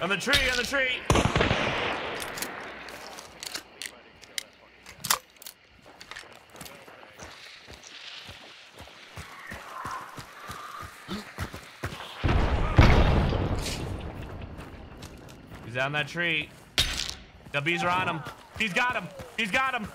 On the tree, on the tree. He's on that tree. The bees are on him. He's got him. He's got him.